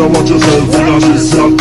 better watch yourself in a this